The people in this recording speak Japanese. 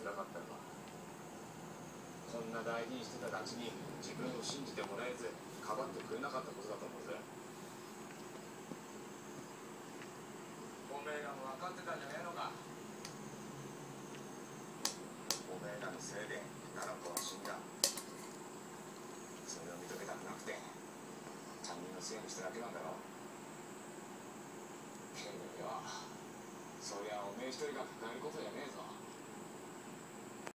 辛かったの。はこんな大事にしてたダチに自分を信じてもらえずかばってくれなかったことだと思うぜ。おめえらも分かってたんじゃねえのか。おめえらのせいで奈々子は死んだ。それを認めたくなくて他人のせいにしただけなんだろ。けどよそりゃおめえ一人が抱えることじゃねえぞ。